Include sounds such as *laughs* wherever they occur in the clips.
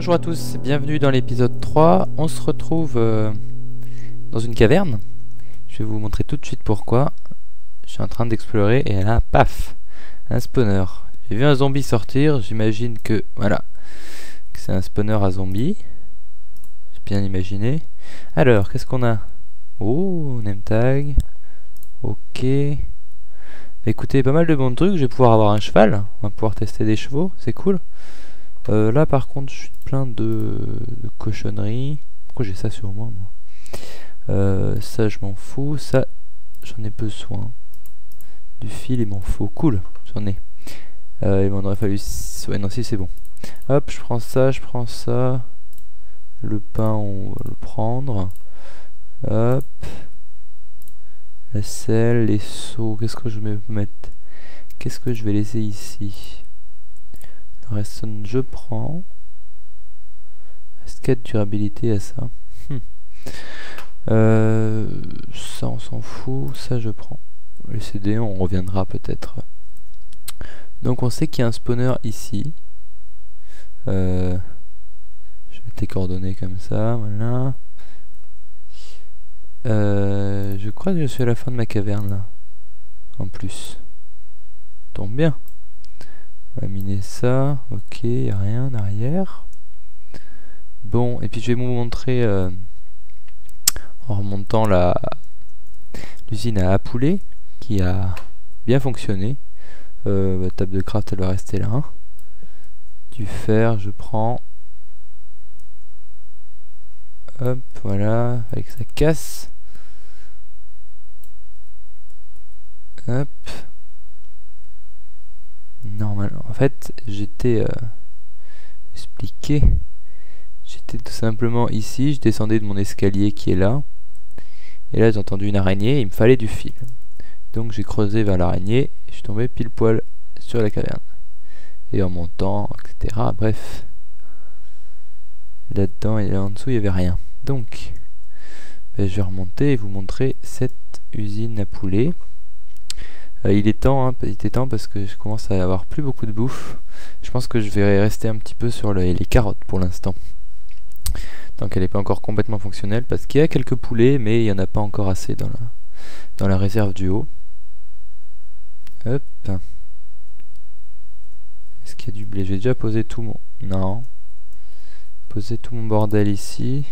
Bonjour à tous, bienvenue dans l'épisode 3. On se retrouve euh, dans une caverne. Je vais vous montrer tout de suite pourquoi. Je suis en train d'explorer et là, paf Un spawner. J'ai vu un zombie sortir, j'imagine que... Voilà. Que c'est un spawner à zombie. J'ai bien imaginé. Alors, qu'est-ce qu'on a? Oh, name tag. Ok. Écoutez, pas mal de bons trucs. Je vais pouvoir avoir un cheval. On va pouvoir tester des chevaux. C'est cool. Euh, là, par contre, je suis plein de, cochonneries. Pourquoi j'ai ça sur moi, moi euh, Ça, je m'en fous. Ça, j'en ai besoin. Du fil, il m'en faut. Cool, j'en ai. Euh, il m'en aurait fallu... Ouais, non, si, c'est bon. Hop, je prends ça, je prends ça. Le pain, on va le prendre. Hop. La selle, les seaux. Qu'est-ce que je vais mettre? Qu'est-ce que je vais laisser ici? Redstone, je prends. Est-ce durabilité à ça? Hmm. euh, Ça, on s'en fout. Ça, je prends. Le CD, on reviendra peut-être. Donc, on sait qu'il y a un spawner ici. Euh, je vais les coordonnées comme ça. Voilà. Euh, je crois que je suis à la fin de ma caverne là. En plus. Tombe bien. On va miner ça. Ok, rien derrière. Bon, et puis je vais vous montrer euh, en remontant l'usine à poulet qui a bien fonctionné. Euh, la table de craft elle va rester là. Du fer, je prends. Hop, voilà, avec sa casse. Hop. Normalement, en fait, j'étais euh, expliqué. J'étais tout simplement ici, je descendais de mon escalier qui est là. Et là, j'ai entendu une araignée, il me fallait du fil. Donc j'ai creusé vers l'araignée, je suis tombé pile poil sur la caverne. Et en montant, etc. Bref. Là-dedans et là en dessous, il n'y avait rien. Donc, ben, je vais remonter et vous montrer cette usine à poulet. Euh, il est temps, hein, il était temps parce que je commence à avoir plus beaucoup de bouffe. Je pense que je vais rester un petit peu sur les carottes pour l'instant. Tant qu'elle n'est pas encore complètement fonctionnelle, parce qu'il y a quelques poulets, mais il n'y en a pas encore assez dans la, réserve du haut. Hop. Est-ce qu'il y a du blé? J'ai déjà posé tout mon... Non. Poser tout mon bordel ici.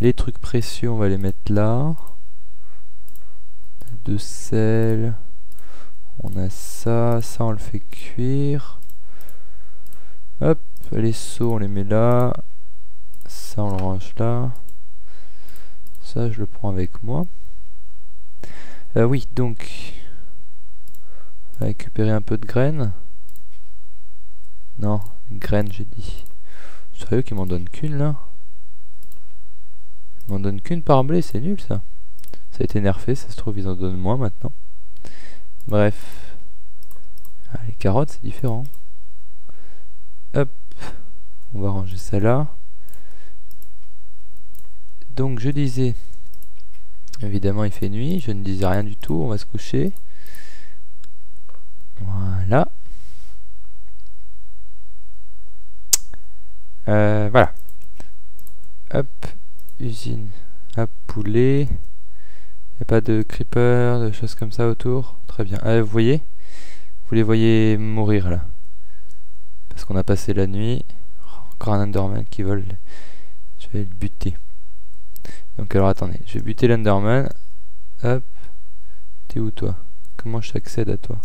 Les trucs précieux, on va les mettre là. De sel. On a ça, ça on le fait cuire. Hop, les seaux on les met là. Ça on le range là. Ça je le prends avec moi. Euh, oui, donc récupérer un peu de graines. Non, graines j'ai dit. Sérieux qu'ils m'en donnent qu'une là? Ils m'en donnent qu'une par blé, c'est nul ça. Ça a été nerfé, ça se trouve ils en donnent moins maintenant. Bref. Ah, les carottes, c'est différent. Hop. On va ranger ça là. Donc, je disais... Évidemment, il fait nuit. Je ne disais rien du tout. On va se coucher. Voilà. Euh, voilà. Hop. Usine à poulet. Il n'y a pas de creeper, de choses comme ça autour. Très bien. Ah, vous voyez? Vous les voyez mourir là. Parce qu'on a passé la nuit. encore un Enderman qui vole. Je vais le buter. Donc alors attendez, je vais buter l'Enderman. Hop. T'es où toi? Comment je t'accède à toi?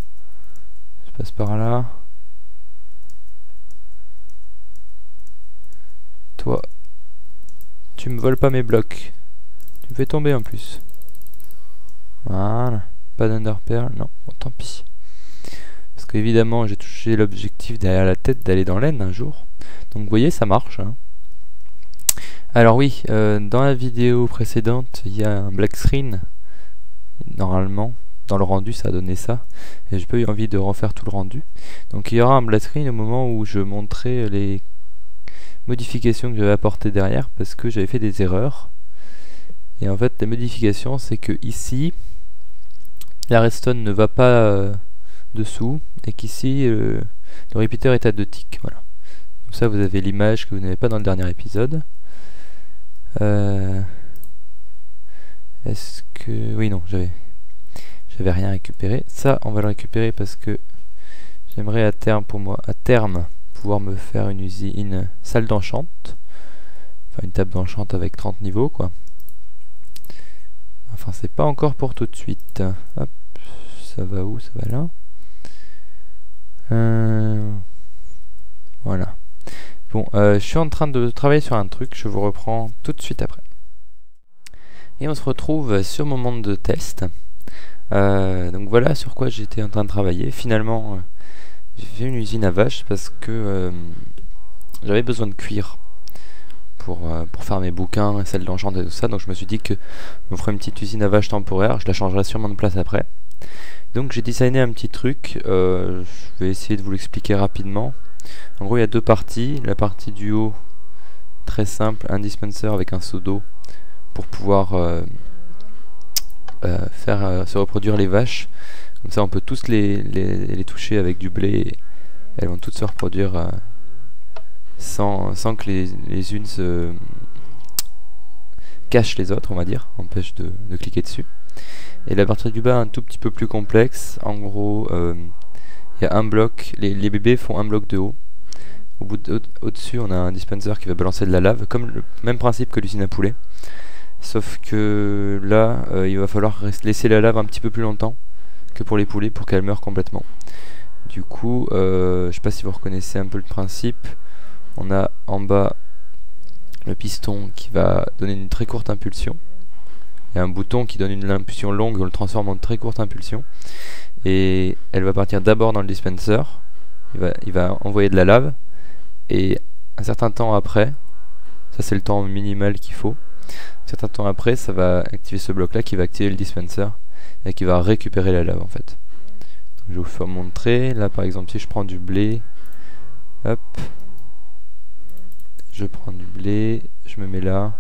Je passe par là. Toi. Tu me voles pas mes blocs. Tu me fais tomber en plus. Voilà. Pas d'Underpearl Non, tant pis. Parce qu'évidemment, j'ai touché l'objectif derrière la tête d'aller dans l'aine un jour. Donc vous voyez, ça marche. Hein. Alors oui, euh, dans la vidéo précédente, il y a un black screen. Normalement, dans le rendu, ça a donné ça. Et j'ai pas eu envie de refaire tout le rendu. Donc il y aura un black screen au moment où je montrerai les modifications que j'avais apportées derrière. Parce que j'avais fait des erreurs. Et en fait, la modification, c'est que ici, la redstone ne va pas euh, dessous et qu'ici euh, le repeater est à deux ticks. Voilà. Comme ça, vous avez l'image que vous n'avez pas dans le dernier épisode. Euh, est-ce que... Oui, non, j'avais... J'avais rien récupéré. Ça, on va le récupérer parce que j'aimerais à terme, pour moi, à terme, pouvoir me faire une usine, une salle d'enchante. Enfin, une table d'enchante avec 30 niveaux, quoi. Enfin, c'est pas encore pour tout de suite. Hop, ça va où Ça va là. Euh, voilà. Bon, euh, je suis en train de travailler sur un truc. Je vous reprends tout de suite après. Et on se retrouve sur mon monde de test. Euh, donc voilà sur quoi j'étais en train de travailler. Finalement, j'ai fait une usine à vaches parce que j'avais besoin de cuir pour, pour faire mes bouquins, celle d'enchant et tout ça. Donc je me suis dit que je me ferais une petite usine à vaches temporaire. Je la changerai sûrement de place après. Donc j'ai designé un petit truc, euh, je vais essayer de vous l'expliquer rapidement. En gros il y a deux parties, la partie du haut, très simple, un dispenser avec un seau d'eau pour pouvoir euh, euh, faire se reproduire les vaches. Comme ça on peut tous les, les, toucher avec du blé, et elles vont toutes se reproduire sans, sans, que les, les, unes se cachent les autres, on va dire, empêchent de, de cliquer dessus. Et la partie du bas un tout petit peu plus complexe. En gros, euh, il y a un bloc, les, bébés font un bloc de haut. Au bout au-dessus, on a un dispenser qui va balancer de la lave, comme le même principe que l'usine à poulet. Sauf que là, euh, il va falloir laisser la lave un petit peu plus longtemps que pour les poulets pour qu'elle meure complètement. Du coup, euh, je sais pas si vous reconnaissez un peu le principe. On a en bas le piston qui va donner une très courte impulsion il y a un bouton qui donne une impulsion longue, on le transforme en très courte impulsion. Et elle va partir d'abord dans le dispenser, il va, envoyer de la lave, et un certain temps après, ça c'est le temps minimal qu'il faut, un certain temps après, ça va activer ce bloc là qui va activer le dispenser, et qui va récupérer la lave en fait. je vais vous faire montrer, là par exemple si je prends du blé, hop, je prends du blé, je me mets là,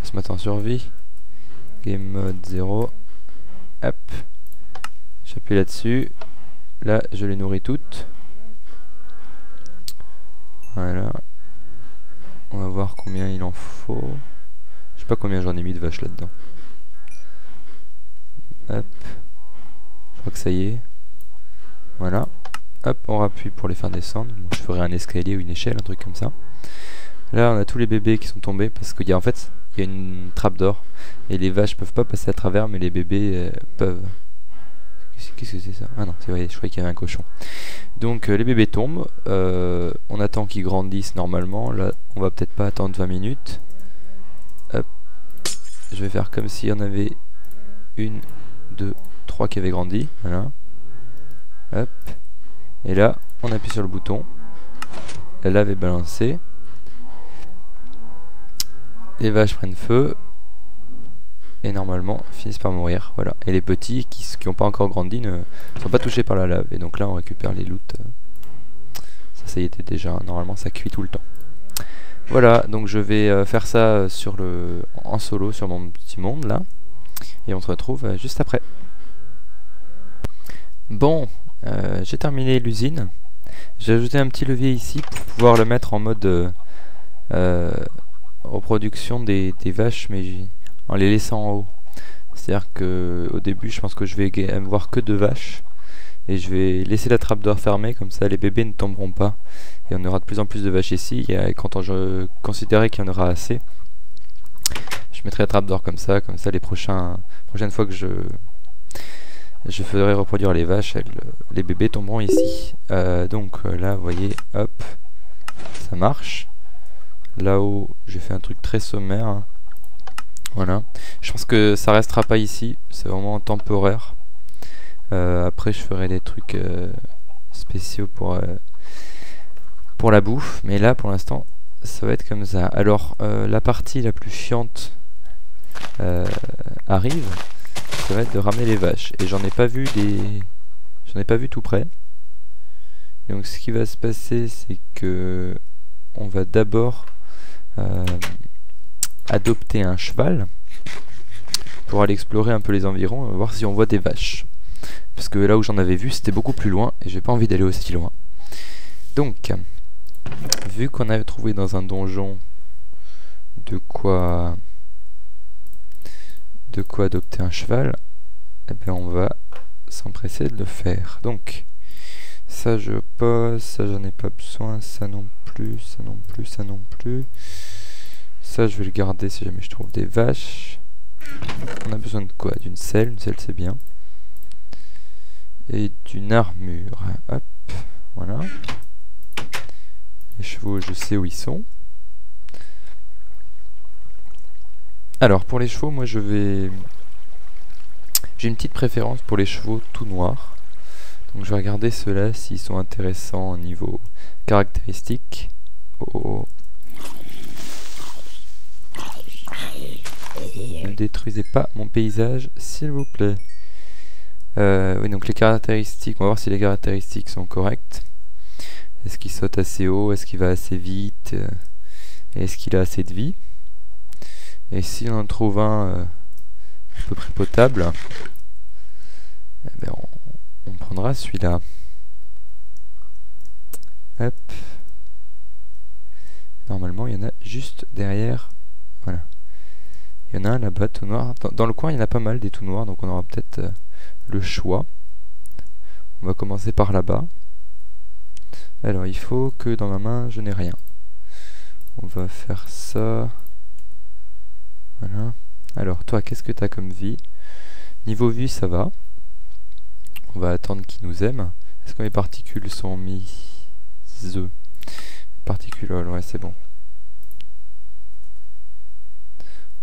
on se mettre en survie, game mode 0 hop. J'appuie là dessus là je les nourris toutes. Voilà. On va voir combien il en faut. Je sais pas combien j'en ai mis de vaches là dedans hop. Je crois que ça y est. Voilà. Hop on rappuie pour les faire descendre. Je ferai un escalier ou une échelle un truc comme ça. Là on a tous les bébés qui sont tombés parce qu'il y a en fait il y a une trappe d'or. Et les vaches peuvent pas passer à travers mais les bébés euh, peuvent. Qu'est-ce que c'est ça? Ah non c'est vrai je croyais qu'il y avait un cochon. Donc euh, les bébés tombent euh, on attend qu'ils grandissent normalement. Là on va peut-être pas attendre 20 minutes. Hop. Je vais faire comme s'il y en avait une deux trois qui avaient grandi. Voilà. Hop. Et là on appuie sur le bouton. La lave est balancée les vaches prennent feu et normalement finissent par mourir. Voilà. Et les petits qui n'ont pas encore grandi ne sont pas touchés par la lave. Et donc là on récupère les loots. Ça, ça y était déjà. Normalement ça cuit tout le temps. Voilà, donc je vais euh, faire ça euh, sur le, en solo sur mon petit monde là. Et on se retrouve euh, juste après. Bon, j'ai terminé l'usine. J'ai ajouté un petit levier ici pour pouvoir le mettre en mode reproduction des, des vaches, mais en les laissant en haut. C'est-à-dire que au début, je pense que je vais voir que deux vaches et je vais laisser la trappe d'or fermée, comme ça les bébés ne tomberont pas et on aura de plus en plus de vaches ici. Et quand je considérais qu'il y en aura assez, je mettrai la trappe d'or comme ça, comme ça les prochains, prochaines fois que je je ferai reproduire les vaches, les bébés tomberont ici. Euh, donc là, vous voyez, hop, ça marche. Là-haut, j'ai fait un truc très sommaire. Voilà. Je pense que ça restera pas ici. C'est vraiment temporaire. Euh, après, je ferai des trucs euh, spéciaux pour, euh, pour la bouffe. Mais là, pour l'instant, ça va être comme ça. Alors, la partie la plus chiante arrive. Ça va être de ramener les vaches. Et j'en ai pas vu des... J'en ai pas vu tout près. Donc, ce qui va se passer, c'est que on va d'abord euh, adopter un cheval pour aller explorer un peu les environs, voir si on voit des vaches. Parce que là où j'en avais vu, c'était beaucoup plus loin et j'ai pas envie d'aller aussi loin. Donc, vu qu'on avait trouvé dans un donjon de quoi de quoi adopter un cheval, eh bien on va s'empresser de le faire. Donc, ça je pose, ça j'en ai pas besoin, ça non plus, ça non plus, ça non plus. Ça je vais le garder si jamais je trouve des vaches. On a besoin de quoi? D'une selle, une selle c'est bien. Et d'une armure. Hop, voilà. Les chevaux, je sais où ils sont. Alors, pour les chevaux, moi je vais... J'ai une petite préférence pour les chevaux tout noirs. Donc je vais regarder ceux-là s'ils sont intéressants au niveau caractéristiques. Oh, oh, oh. Ne détruisez pas mon paysage, s'il vous plaît. Euh, oui, donc les caractéristiques, on va voir si les caractéristiques sont correctes. Est-ce qu'il saute assez haut? Est-ce qu'il va assez vite? Euh, Est-ce qu'il a assez de vie? Et si on en trouve un euh, à peu près potable, eh ben on, on prendra celui-là. Hop. Normalement, il y en a juste derrière. Voilà. Il y en a un là-bas, tout noir. Dans, le coin, il y en a pas mal des tout noirs, donc on aura peut-être euh, le choix. On va commencer par là-bas. Alors, il faut que dans ma main, je n'ai rien. On va faire ça. Voilà. Alors, toi, qu'est-ce que tu as comme vie? Niveau vie, ça va. On va attendre qu'il nous aime. Est-ce que mes particules sont mises Particules, ouais, c'est bon.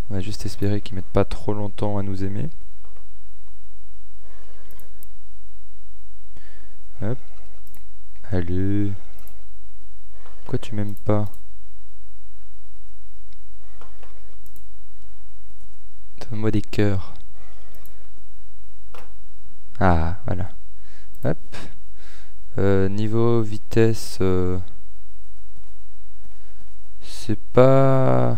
On va juste espérer qu'ils mettent pas trop longtemps à nous aimer. Hop. Allez. Pourquoi tu m'aimes pas? Donne-moi des cœurs. Ah, voilà. Hop. Euh, niveau vitesse... Euh, c'est pas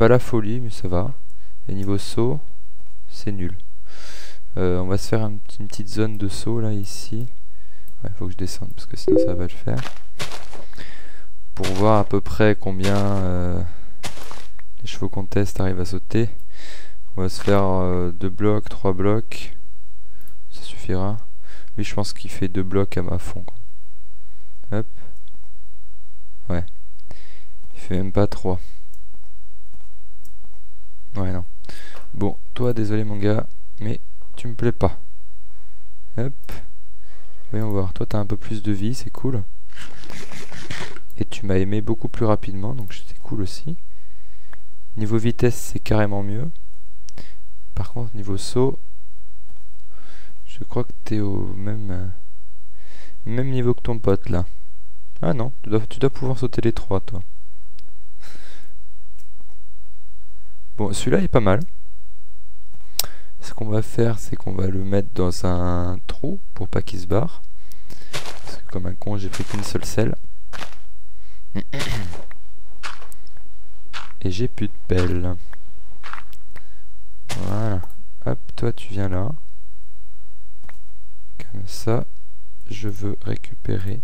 pas la folie, mais ça va. Et niveau saut, c'est nul. Euh, on va se faire une petite zone de saut là, ici. Il faut que je descende parce que sinon ça va le faire. Pour voir à peu près combien les chevaux qu'on teste arrivent à sauter. On va se faire euh, deux blocs, trois blocs. Ça suffira. Lui, je pense qu'il fait deux blocs à ma fond. Hop. Ouais. Il fait même pas trois. Ouais, non. Bon, toi, désolé mon gars, mais tu me plais pas. Hop. Voyons voir. Toi, t'as un peu plus de vie, c'est cool. Et tu m'as aimé beaucoup plus rapidement, donc c'est cool aussi. Niveau vitesse, c'est carrément mieux. Par contre, niveau saut, je crois que t'es au même, euh, même niveau que ton pote, là. Ah non, tu dois, tu dois pouvoir sauter les trois, toi. Bon, celui-là est pas mal. Ce qu'on va faire, c'est qu'on va le mettre dans un trou pour pas qu'il se barre. Parce que comme un con, j'ai pris qu'une seule selle. Et j'ai plus de pelle. Voilà. Toi tu viens là. Comme ça, je veux récupérer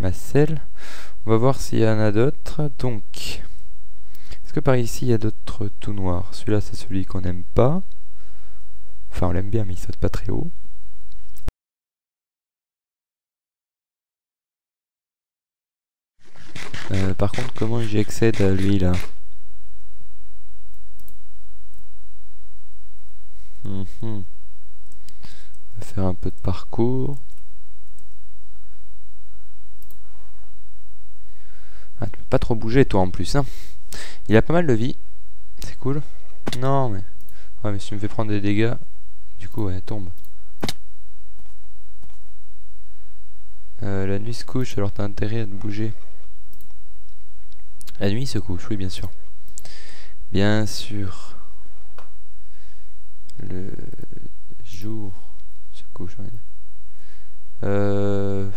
ma selle. On va voir s'il y en a d'autres. Donc, par ici il y a d'autres tout noirs? Celui-là c'est celui qu'on n'aime pas. Enfin on l'aime bien mais il saute pas très haut. Euh, par contre comment j'accède à lui là? Mhm. On va faire un peu de parcours. Ah, tu peux pas trop bouger toi en plus hein il a pas mal de vie. C'est cool. Non, mais... Ouais, mais si tu me fais prendre des dégâts, du coup, elle tombe. Euh, la nuit se couche, alors t'as intérêt à te bouger. La nuit se couche, oui, bien sûr. Bien sûr. Le jour se couche. Euh...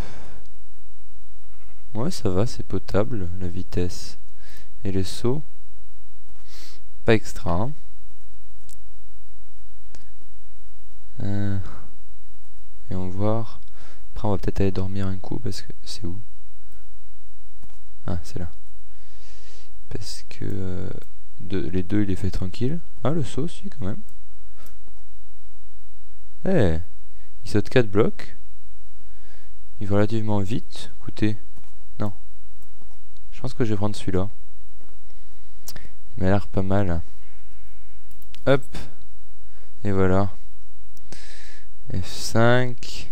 Ouais, ça va, c'est potable, la vitesse. Et le saut? Pas extra. Hein. Euh, et on va voir. Après, on va peut-être aller dormir un coup parce que c'est où? Ah, c'est là. Parce que euh, les deux, il est fait tranquille. Ah, le saut aussi, quand même. Eh, il saute 4 blocs. Il va relativement vite. Écoutez, non. Je pense que je vais prendre celui-là. Il m'a l'air pas mal. Hop. Et voilà. F5.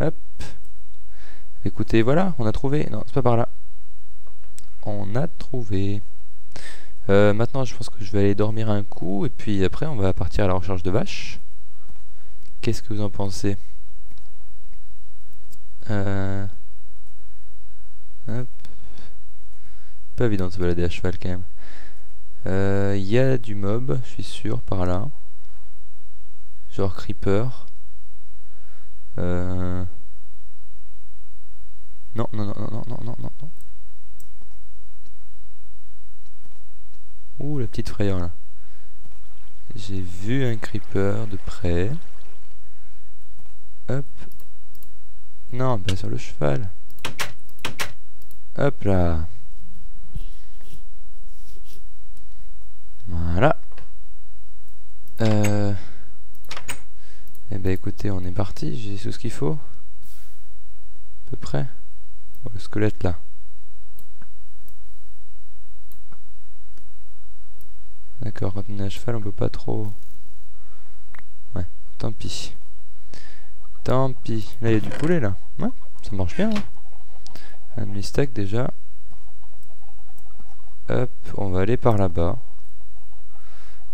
Hop. Écoutez, voilà, on a trouvé. Non, c'est pas par là. On a trouvé. Euh, maintenant, je pense que je vais aller dormir un coup. Et puis après, on va partir à la recherche de vaches. Qu'est-ce que vous en pensez? Euh... Hop. Pas évident de se balader à cheval quand même. Il euh, y a du mob, je suis sûr, par là. Genre creeper. Euh... Non, non, non, non, non, non, non, non. Ouh, la petite frayeur là. J'ai vu un creeper de près. Hop. Non, bah sur le cheval. Hop là. Voilà. Euh... Eh ben écoutez, on est parti. J'ai tout ce qu'il faut. À peu près. Le squelette là. D'accord, quand on est à cheval, on peut pas trop... Ouais, tant pis. Tant pis. Là, il y a du poulet, là. Ouais, ça marche bien. Hein. Un demi-stack, déjà. Hop, on va aller par là-bas.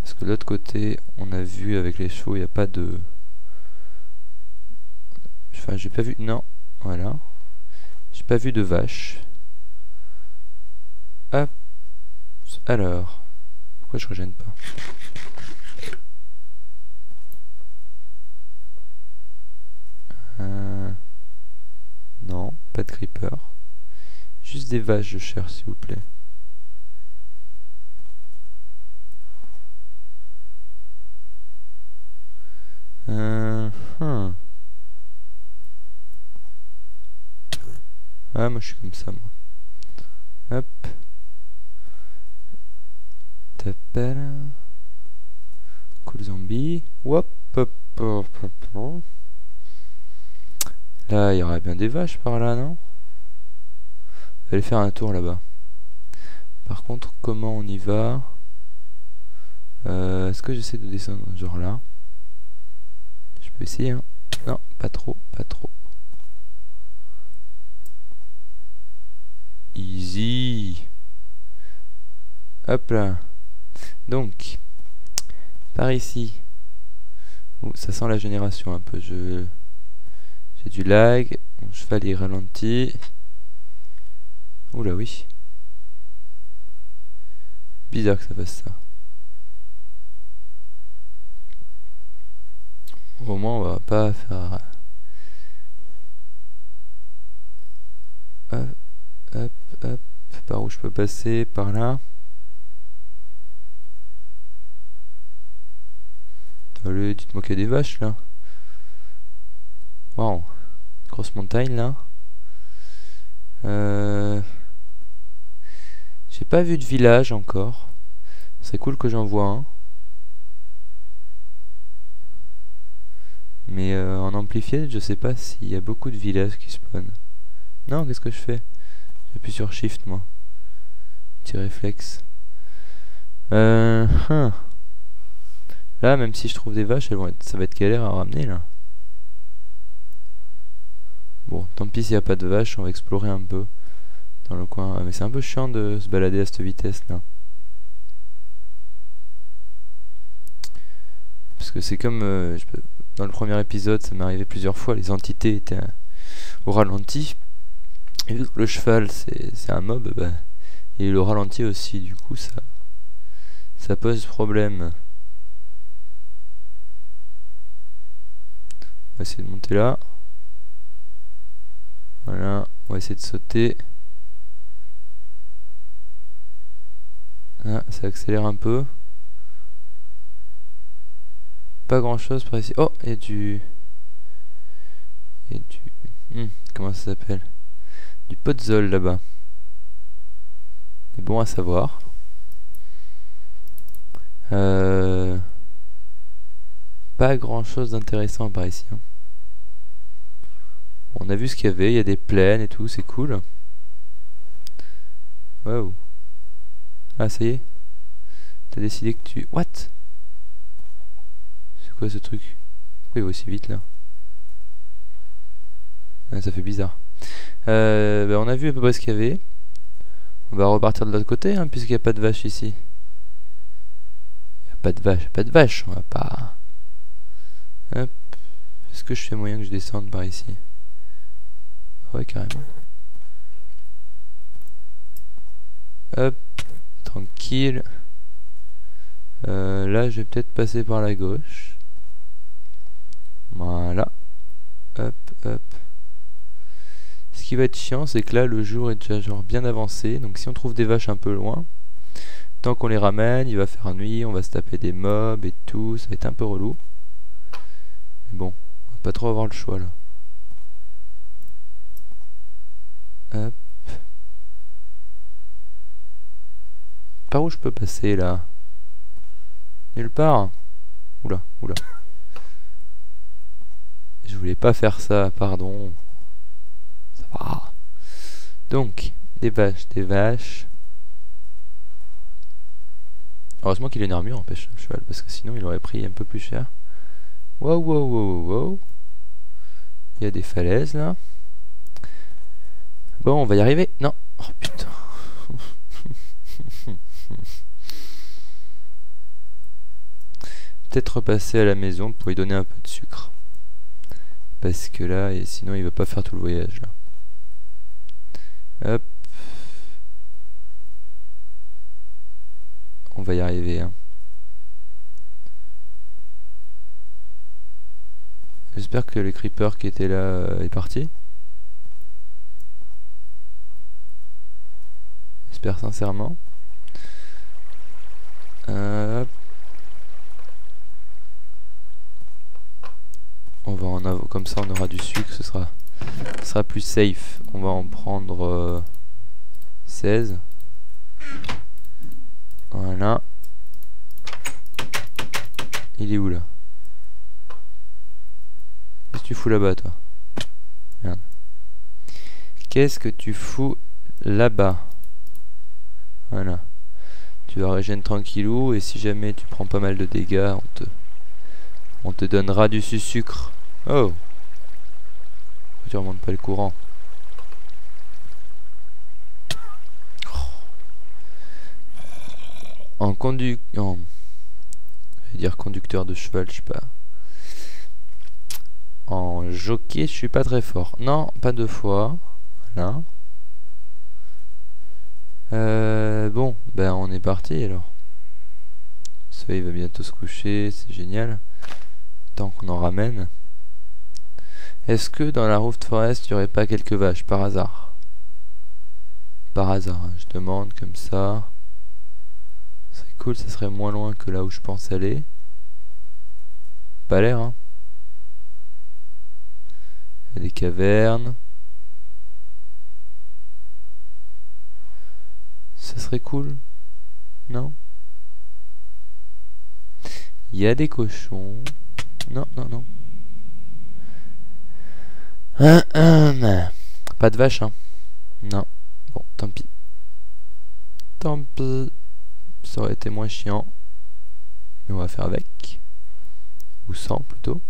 Parce que de l'autre côté, on a vu avec les chevaux, il n'y a pas de... Enfin, j'ai pas vu... Non, voilà. Pas vu de vache. Hop. Alors. Pourquoi je régène pas? Euh, Non, pas de creeper. Juste des vaches, je cherche, s'il vous plaît. Euh, hmm. Ah, moi je suis comme ça, moi. Hop. T'appelles. Cool zombie. Hop, hop, hop, hop. Là, il y aurait bien des vaches par là, non? Aller faire un tour là-bas. Par contre, comment on y va? Euh, Est-ce que j'essaie de descendre? Genre là peux essayer, hein? Non, pas trop, pas trop. Easy. Hop là. Donc, par ici. ça sent la génération un peu. Je J'ai du lag. Mon cheval est ralenti. Oula, oui. Bizarre que ça fasse ça. Au moins, on va pas faire... Hop, hop. Par où je peux passer? Par là. Allez, dites-moi qu'il y a des vaches, là. Wow. Grosse montagne, là. Euh... J'ai pas vu de village encore. C'est cool que j'en vois un. Mais euh, en amplifié, je sais pas s'il y a beaucoup de villages qui spawnent. Non, qu'est-ce que je fais? J'appuie sur Shift, moi. Petit réflexe. Euh, hein. Là, même si je trouve des vaches, elles vont être, ça va être galère à ramener, là. Bon, tant pis s'il n'y a pas de vaches, on va explorer un peu dans le coin. Ah, mais c'est un peu chiant de se balader à cette vitesse-là. Parce que c'est comme... Euh, dans le premier épisode, ça m'est arrivé plusieurs fois, les entités étaient au ralenti. Et vu que le cheval, c'est un mob, bah, et le ralenti aussi, du coup, ça, ça pose problème. On va essayer de monter là. Voilà, on va essayer de sauter. Ah, ça accélère un peu. Pas grand chose par ici. Oh, il a du... Il a du... Hmm, comment ça s'appelle? Du potzol là-bas. C'est bon à savoir. Euh... Pas grand chose d'intéressant par ici. Hein. on a vu ce qu'il y avait, il y a des plaines et tout, c'est cool. Wow. Ah, ça y est. T'as décidé que tu... What? C'est quoi ce truc? Pourquoi il va aussi vite là? Ça fait bizarre. Euh, bah, on a vu à peu près ce qu'il y avait. On va repartir de l'autre côté, hein, puisqu'il n'y a pas de vache ici. Il n'y a pas de vache, pas de vache, on va pas... Hop. Est-ce que je fais moyen que je descende par ici? Ouais, carrément. Hop, tranquille. Euh, là, je vais peut-être passer par la gauche. Voilà. Hop, hop. Qui va être chiant, c'est que là, le jour est déjà genre bien avancé. Donc si on trouve des vaches un peu loin, tant qu'on les ramène, il va faire nuit, on va se taper des mobs et tout. Ça va être un peu relou. Mais bon, on va pas trop avoir le choix là. Hop. Par où je peux passer là? Nulle part. Oula, oula. Je voulais pas faire ça, pardon. Va. Donc, des vaches, des vaches. Heureusement qu'il a une armure, empêche le cheval, parce que sinon il aurait pris un peu plus cher. Wow, wow, wow, wow. Il y a des falaises là. Bon, on va y arriver. Non. Oh putain. *laughs* Peut-être repasser à la maison pour lui donner un peu de sucre. Parce que là, et sinon il va pas faire tout le voyage là. Hop. On va y arriver. Hein. J'espère que le creeper qui était là euh, est parti. J'espère sincèrement. On va en avoir, comme ça on aura du sucre, ce sera, ce sera plus safe. On va en prendre 16. Euh, voilà. Il est où là? Qu'est-ce que tu fous là-bas toi? Merde. Qu'est-ce que tu fous là-bas? Voilà. Tu vas régénérer tranquillou et si jamais tu prends pas mal de dégâts, on te, on te donnera du sucre. Oh Tu remontes pas le courant. En conduc... En... Dire conducteur de cheval, je sais pas. En jockey, je suis pas très fort. Non, pas deux fois. Voilà. Euh, bon, ben on est parti alors. Le soleil va bientôt se coucher, c'est génial. Tant qu'on en ramène. Est-ce que dans la Roofed Forest, il n'y aurait pas quelques vaches par hasard? Par hasard, hein, je demande comme ça. C'est cool, ça serait moins loin que là où je pense aller. Pas l'air, hein. Il y a des cavernes. Ça serait cool. Non? Il y a des cochons. Non, non, non. Pas de vache, hein. Non. Bon, tant pis. Tant pis. Ça aurait été moins chiant. Mais on va faire avec. Ou sans, plutôt.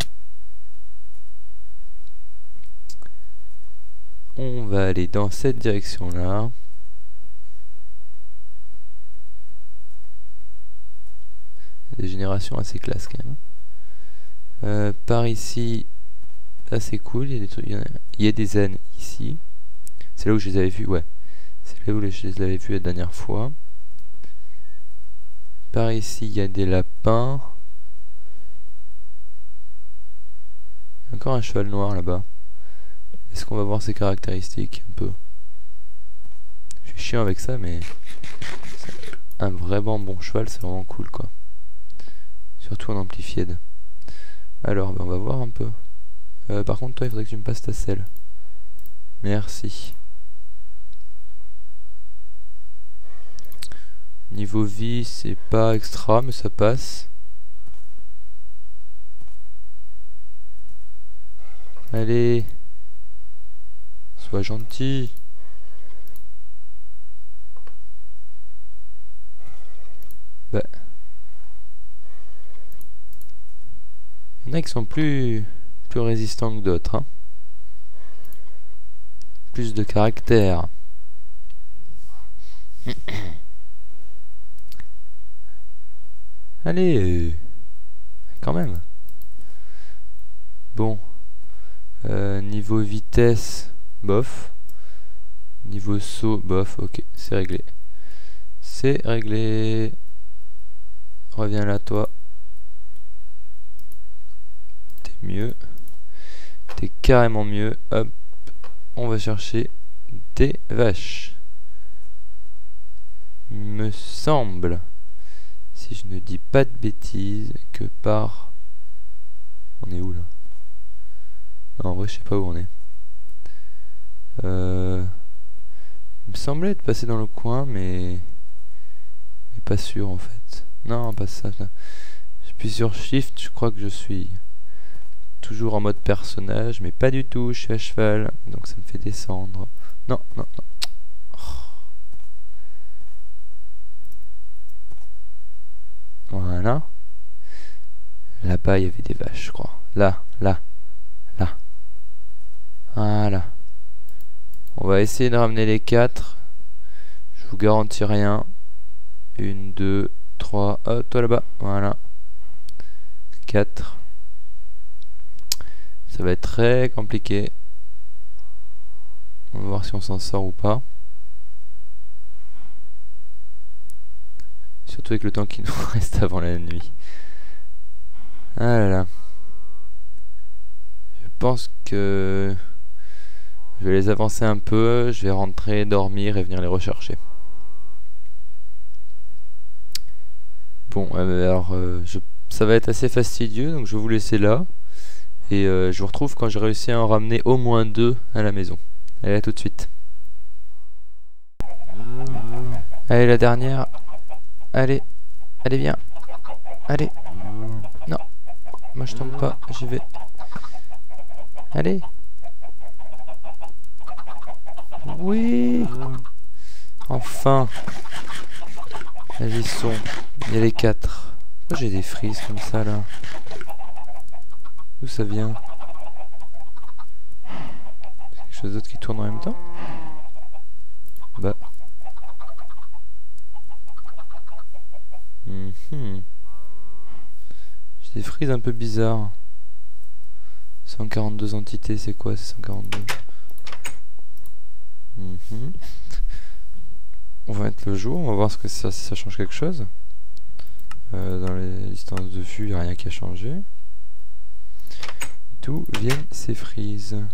On va aller dans cette direction-là. des générations assez classe quand même. Euh, par ici, c'est cool, il y a des trucs, il y a, des ânes ici. C'est là où je les avais vus, ouais. C'est là où je les avais vus la dernière fois. Par ici, il y a des lapins. Encore un cheval noir là-bas. Est-ce qu'on va voir ses caractéristiques un peu? Je suis chiant avec ça, mais un vraiment bon cheval, c'est vraiment cool quoi. Surtout en amplified. Alors, ben, on va voir un peu. Euh, par contre, toi, il faudrait que tu me passes ta selle. Merci. Niveau vie, c'est pas extra, mais ça passe. Allez. Sois gentil. Bah. Il y en a qui sont plus, plus résistants que d'autres. Hein. Plus de caractère. *coughs* Allez Quand même. Bon. Euh, niveau vitesse, bof. Niveau saut, bof. Ok, c'est réglé. C'est réglé. Reviens là, toi. T'es mieux. T'es carrément mieux. Hop. On va chercher des vaches. Me semble, si je ne dis pas de bêtises, que par... On est où là? Non, en vrai, je sais pas où on est. Euh... Il me semblait être passé dans le coin, mais... mais pas sûr en fait. Non, pas ça. Je sur Shift, je crois que je suis toujours en mode personnage, mais pas du tout, je suis à cheval, donc ça me fait descendre. Non, non, non. Voilà. Là-bas, il y avait des vaches, je crois. Là, là, là. Voilà. On va essayer de ramener les quatre. Je vous garantis rien. Une, deux, 3, oh, toi là-bas, voilà. 4. Ça va être très compliqué. On va voir si on s'en sort ou pas. Surtout avec le temps qui *laughs* nous reste avant la nuit. Ah là là. Je pense que je vais les avancer un peu, je vais rentrer, dormir et venir les rechercher. Bon, euh, alors euh, ça va être assez fastidieux, donc je vais vous laisser là. Et euh, je vous retrouve quand j'ai réussi à en ramener au moins deux à la maison. Allez, à tout de suite. Allez, la dernière. Allez, allez, bien. Allez. Non, moi je tombe pas, j'y vais. Allez. Oui. Enfin. Elles y sont. Il y a les quatre. J'ai des frises comme ça là? D'où ça vient C'est quelque chose d'autre qui tourne en même temps Bah. Mhm. J'ai des frises un peu bizarres. 142 entités, c'est quoi c'est 142 mhm. On va mettre le jour, on va voir ce que ça, si ça change quelque chose. Euh, dans les distances de vue, il n'y a rien qui a changé. D'où viennent ces frises? Un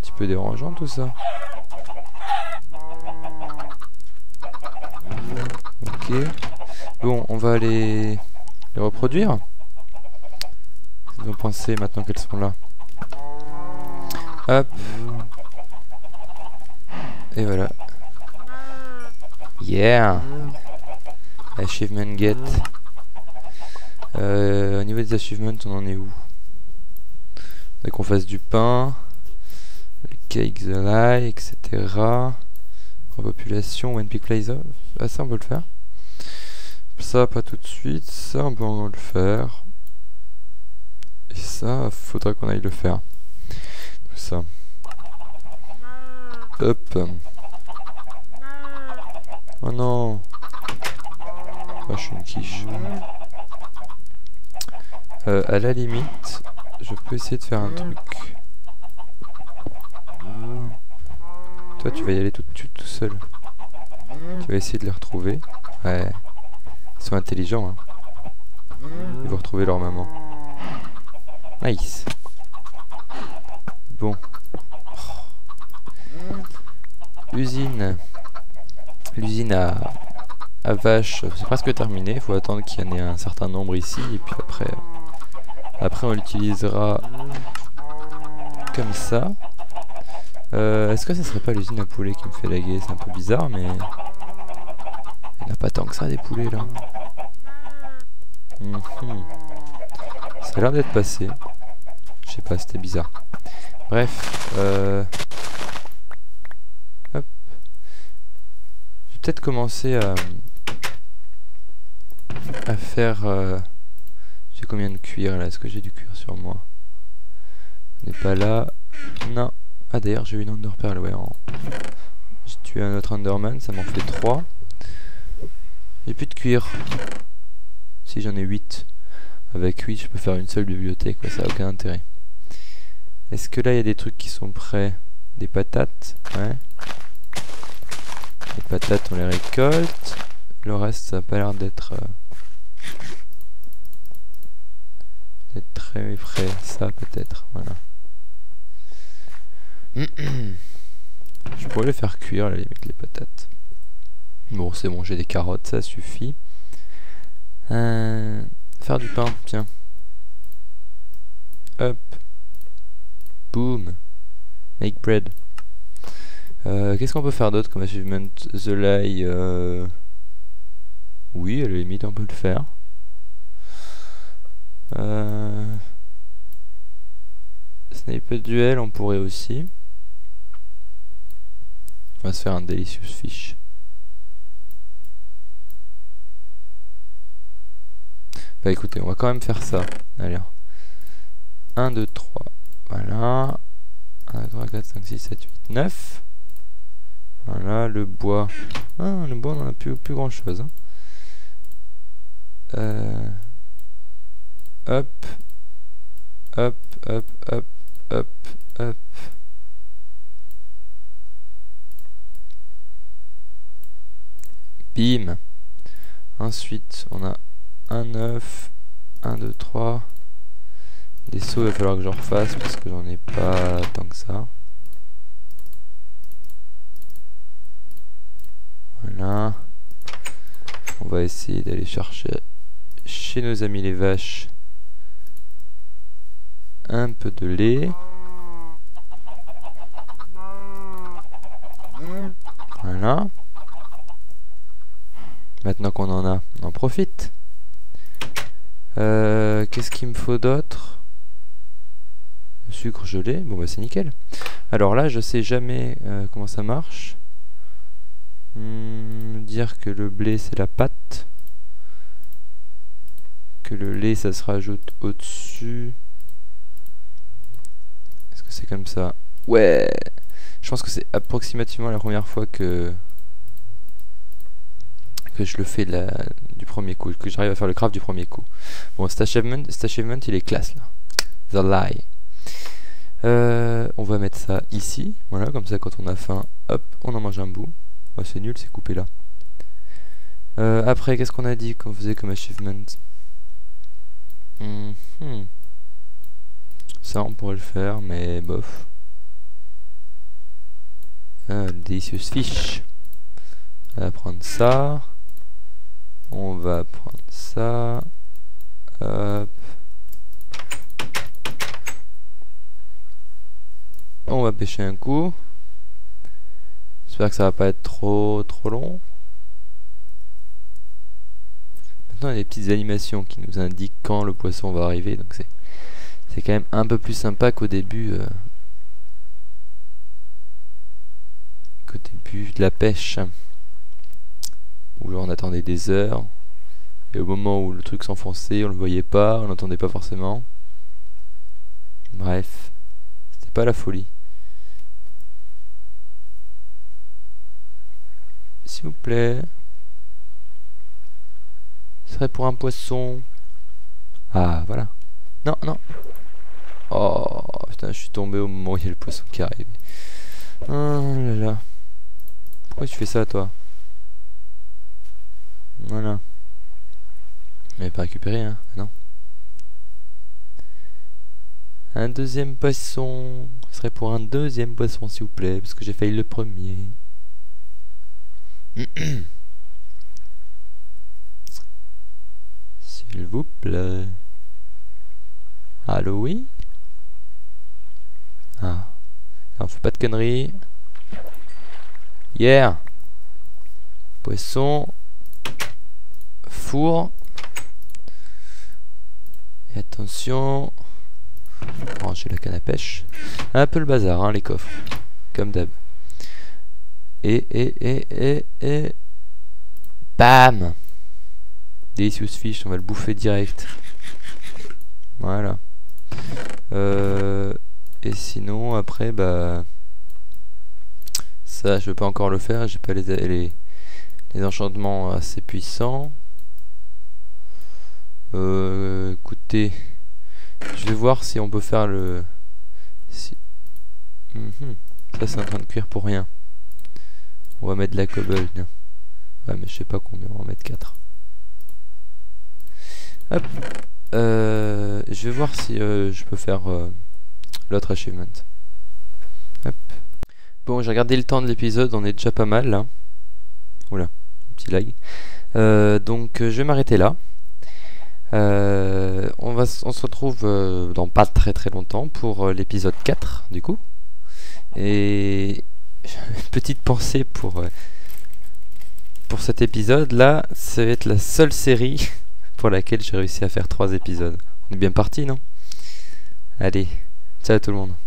petit peu dérangeant tout ça. Ok. Bon, on va les, les reproduire. Pensez maintenant qu'elles sont là? Hop. Et voilà. Yeah Achievement get. Euh, au niveau des achievements, on en est où? Faudrait qu'on fasse du pain, le cake the lie, etc. Repopulation, one pick Ah ça on peut le faire. Ça pas tout de suite, ça on peut en le faire. Et ça, faudra qu'on aille le faire. Tout ça. Hop. Oh non. Oh, je suis une quiche. Euh, à la limite, je peux essayer de faire un truc. Toi, tu vas y aller tout, tout, tout seul. Tu vas essayer de les retrouver. Ouais. Ils sont intelligents, hein. Ils vont retrouver leur maman. Nice. Bon. usine. L'usine à, à vache, c'est presque terminé. Il faut attendre qu'il y en ait un certain nombre ici. Et puis après, après on l'utilisera comme ça. Euh, Est-ce que ce serait pas l'usine à poulet qui me fait laguer? C'est un peu bizarre, mais... Il n'y a pas tant que ça des poulets là. Mhm. Ça a l'air d'être passé. Je sais pas, c'était bizarre. Bref, euh... Hop. Je vais peut-être commencer à... à faire... Euh... J'ai combien de cuir là? Est-ce que j'ai du cuir sur moi? On n'est pas là. Non. Ah d'ailleurs j'ai une Underpearl, ouais. En... J'ai tué un autre Underman, ça m'en fait 3. J'ai plus de cuir. Si j'en ai 8. Avec 8 je peux faire une seule bibliothèque, ça n'a aucun intérêt. Est-ce que là il y a des trucs qui sont prêts? Des patates, ouais. Les patates on les récolte. Le reste ça n'a pas l'air d'être... Euh, très frais. Ça peut-être, voilà. *clears throat* Je pourrais les faire cuire à la limite les patates. Bon c'est bon j'ai des carottes ça suffit. Euh, faire du pain tiens. Hop. Boom. Make bread. Euh, Qu'est-ce qu'on peut faire d'autre comme achievement? The Lie euh... Oui à la limite on peut le faire. Euh... Sniper duel on pourrait aussi. On va se faire un délicieux fish. Bah écoutez, on va quand même faire ça. Allez. 1, 2, 3. Voilà. 1, 2, 3, 4, 5, 6, 7, 8, 9. Voilà, le bois. Ah, le bois, on en a plus, plus grand chose. Hein. Euh... Hop. Hop, hop, hop, hop, hop. Bim. Ensuite, on a un œuf, 1, 2, 3. Des sauts, il va falloir que j'en refasse parce que j'en ai pas tant que ça. Voilà. On va essayer d'aller chercher chez nos amis les vaches un peu de lait. Voilà. Maintenant qu'on en a, on en profite. Euh, Qu'est-ce qu'il me faut d'autre? Sucre gelé, bon bah c'est nickel. Alors là, je sais jamais euh, comment ça marche. Hmm, dire que le blé c'est la pâte. Que le lait ça se rajoute au-dessus. C'est comme ça Ouais Je pense que c'est approximativement la première fois que que je le fais la, du premier coup, que j'arrive à faire le craft du premier coup. Bon, cet achievement, achievement il est classe là. The Lie. Euh, on va mettre ça ici, voilà, comme ça quand on a faim, hop, on en mange un bout. C'est nul, c'est coupé là. Euh, après, qu'est-ce qu'on a dit qu'on faisait comme achievement? Hmm. Ça, on pourrait le faire, mais bof. Ah, délicieuse fiche. On va prendre ça. On va prendre ça. Hop. On va pêcher un coup. J'espère que ça va pas être trop trop long. Maintenant, il y a des petites animations qui nous indiquent quand le poisson va arriver. Donc c'est c'est quand même un peu plus sympa qu'au début. Euh, qu'au début de la pêche où on attendait des heures. Et au moment où le truc s'enfonçait, on le voyait pas, on l'entendait pas forcément. Bref, c'était pas la folie. S'il vous plaît. Ce serait pour un poisson. Ah, voilà. Non, non. Oh, putain, je suis tombé au moment où il y a le poisson qui arrive. Oh là là. Pourquoi tu fais ça, toi? Voilà. Mais pas récupéré, hein? Non. Un deuxième poisson. Ce serait pour un deuxième poisson, s'il vous plaît, parce que j'ai failli le premier. *clears throat* S'il vous plaît. Allô, oui? Ah. On fait pas de conneries. Hier. Poisson. Four. Et attention. Ranger la canne à pêche. Un peu le bazar, hein, les coffres. Comme d'hab. Et, et, et, et, et... Bam Delicious fish, on va le bouffer direct. Voilà. Euh, et sinon, après, bah... Ça, je vais pas encore le faire, j'ai pas les, enchantements assez puissants. Euh, écoutez, je vais voir si on peut faire le... Mhm. Ça, c'est en train de cuire pour rien. On va mettre de la cobble. Ouais, mais je sais pas combien, on va mettre 4. Hop. Euh, je vais voir si euh, je peux faire euh, l'autre achievement. Bon, j'ai regardé le temps de l'épisode, on est déjà pas mal là. Oula, petit lag. donc je vais m'arrêter là. on, va, se retrouve dans pas très très longtemps pour l'épisode 4 du coup. Et *laughs* petite pensée pour, euh, pour cet épisode. Là, ça va être la seule série *laughs* pour laquelle j'ai réussi à faire trois épisodes. On est bien parti, non? Allez, ciao tout le monde.